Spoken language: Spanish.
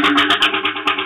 Gracias.